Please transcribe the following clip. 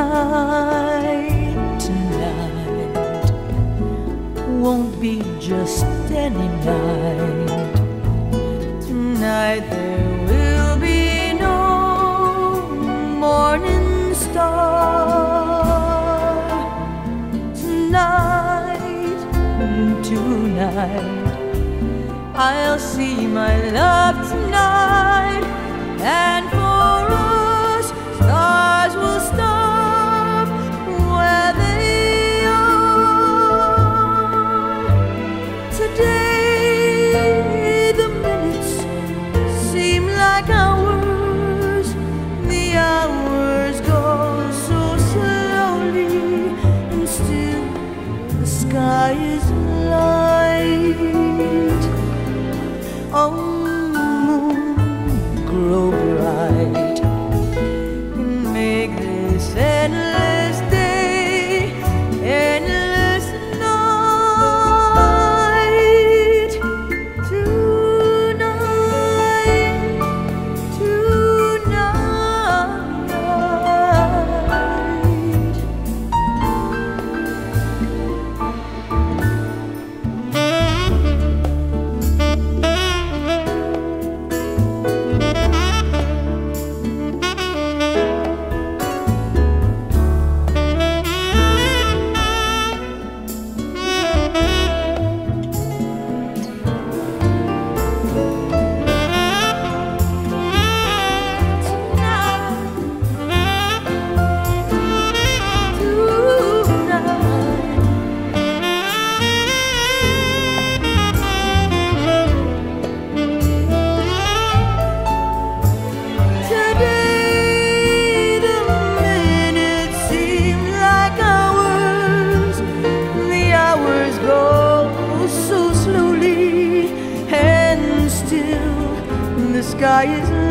night tonight won't be just any night. Tonight there will be no morning star. Tonight, tonight, I'll see my love tonight and. Is light. Oh, moon, grow bright sky is